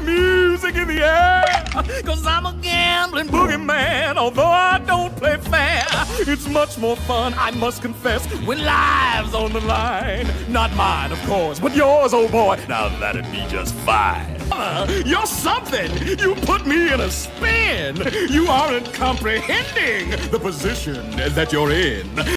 music in the air Cause I'm a gambling boogeyman, although I don't play fair. It's much more fun, I must confess, when lives on the line. Not mine, of course, but yours, old boy. Now that'd be just fine. Uh, you're something. You put me in a spin. You aren't comprehending the position that you're in.